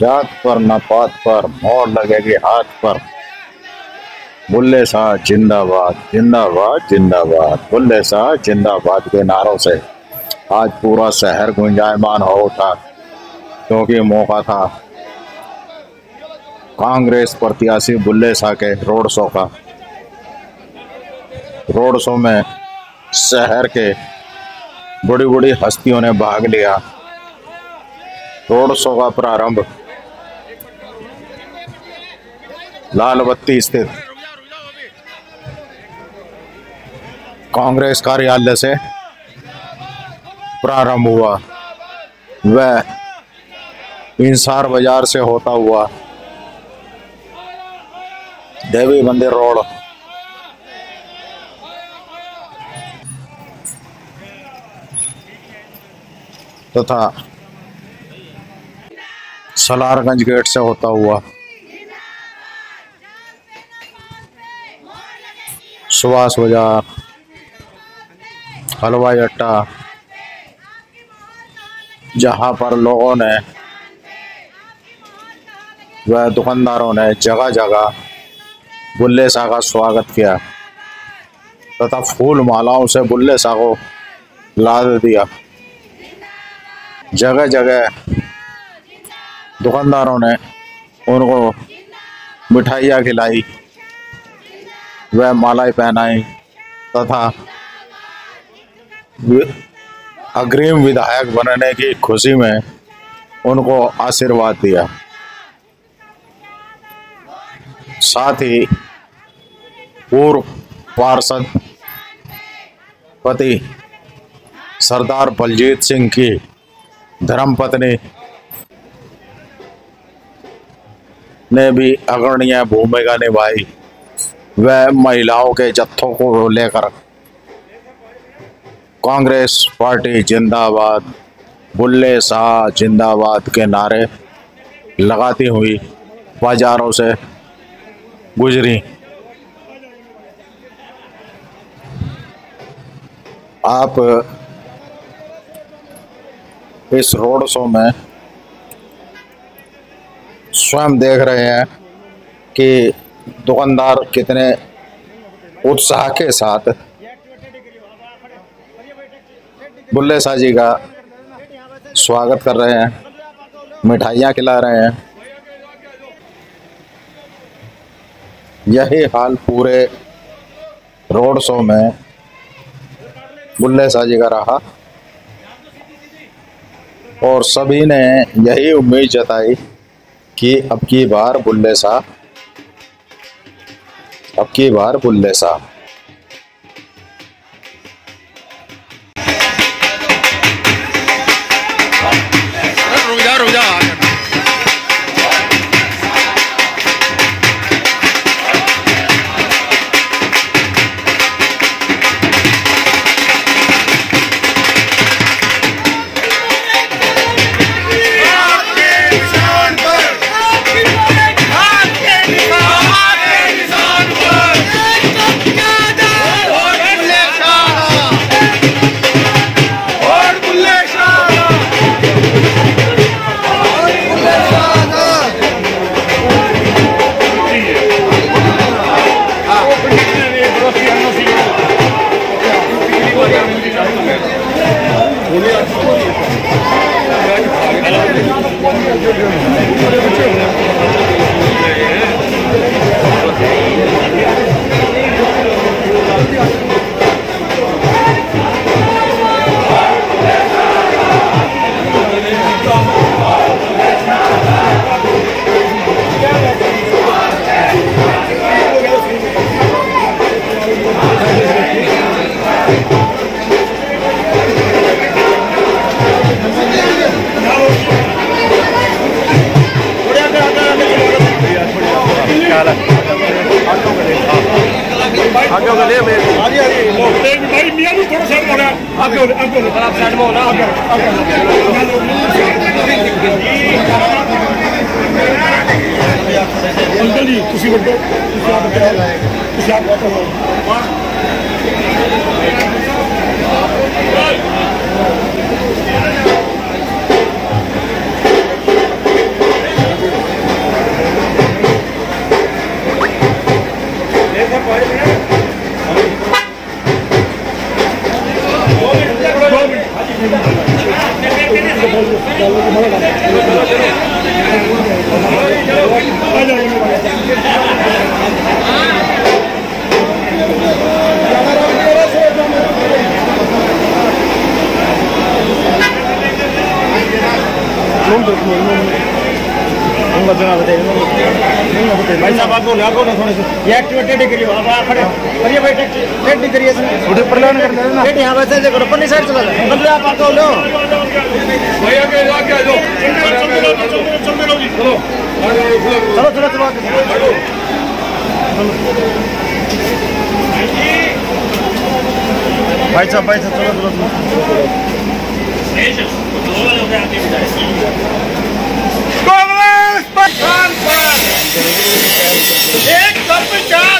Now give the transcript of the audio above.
जात पर न पात पर मोड़ लगेगी हाथ पर। बुल्ले शाह जिंदाबाद जिंदाबाद जिंदाबाद। बुल्ले शाह जिंदाबाद के नारों से। आज पूरा शहर गुंजायमान हो उठा, क्योंकि मौका था। कांग्रेस प्रत्याशी बुल्ले शाह के रोड शो का। रोड शो में शहर के बड़ी बड़ी हस्तियों ने भाग लिया। रोड शो का प्रारंभ लाल बत्ती स्थित। कांग्रेस कार्यालय से प्रारंभ हुआ। वह इंसार बाज़ार से होता हुआ देवी मंदिर रोड। तथा सलारगंज गेट से होता हुआ सुभाष बाज़ार हलवाई अड्डा जहाँ पर लोगों ने व दुकानदारों ने जगह जगह बुल्ले शाह का स्वागत किया तथा फूल मालाओं से बुल्ले शाह को लाद दिया। जगह जगह दुकानदारों ने उनको मिठाइयाँ खिलाई। व मालाएँ पहनाई तथा अग्रिम विधायक बनने की खुशी में उनको आशीर्वाद दिया। साथ ही पूर्व पार्षद पति सरदार बलजीत सिंह की धर्मपत्नी ने भी अग्रणीय भूमिका निभाई। वह महिलाओं के जत्थों को लेकर कांग्रेस पार्टी जिंदाबाद, बुल्ले शाह जिंदाबाद के नारे लगाती हुई बाजारों से गुजरी। आप इस रोड शो में स्वयं देख रहे हैं कि दुकानदार कितने उत्साह के साथ बुल्ले शाह जी का स्वागत कर रहे हैं, मिठाइयाँ खिला रहे हैं। यही हाल पूरे रोड शो में बुल्ले शाह जी का रहा। और सभी ने यही उम्मीद जताई कि अब की बार बुल्ले शाह अब की बार बुल्ले शाह 원래 원래 원래 आप होना अंकल जी तुम बटो तुम आप बताओ आप बताओ ढूंढ उनका जना बताइए नहीं बताइए भाई साहब आप बोल आपको ना थोड़े से ये एक्टिव टेढ़ी करिए अब आप खड़े करिए भाई टेढ़ी करिए उठे प्रलोन कर देना टेढ़ी हाँ वैसे देखो अपनी साइड चला जाओ बदले आप आके लो भैया के आके आ जाओ चलते रहो जी चलो चलो चलो चलो चलो भाई साहब भाई साहब चलो चलो चलो एक कप चाय